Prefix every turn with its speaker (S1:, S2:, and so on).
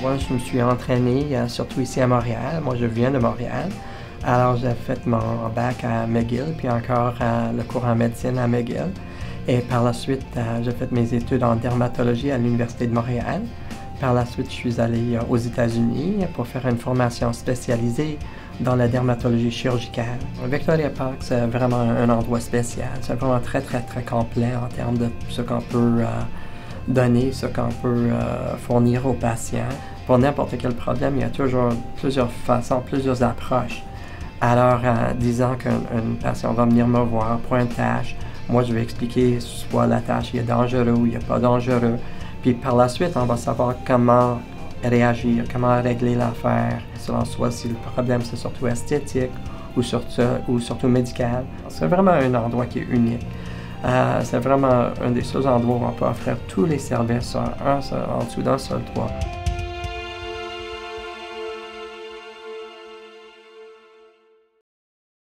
S1: Moi, je me suis entraîné euh, surtout ici à Montréal. Moi, je viens de Montréal. Alors, j'ai fait mon bac à McGill, puis encore euh, le cours en médecine à McGill. Et par la suite, euh, j'ai fait mes études en dermatologie à l'Université de Montréal. Par la suite, je suis allé aux États-Unis pour faire une formation spécialisée dans la dermatologie chirurgicale. Victoria Park, c'est vraiment un endroit spécial. C'est vraiment très, très, très complet en termes de ce qu'on peut donner, ce qu'on peut euh, fournir aux patients. Pour n'importe quel problème, il y a toujours plusieurs façons, plusieurs approches. Alors, en disant qu'un patient va venir me voir pour une tâche, moi, je vais expliquer soit la tâche est dangereuse ou il pas dangereux. Puis par la suite, on va savoir comment réagir, comment régler l'affaire, selon soit si le problème c'est surtout esthétique ou surtout, ou surtout médical. C'est vraiment un endroit qui est unique. Euh, c'est vraiment un des seuls endroits où on peut offrir tous les services en, en dessous d'un seul toit.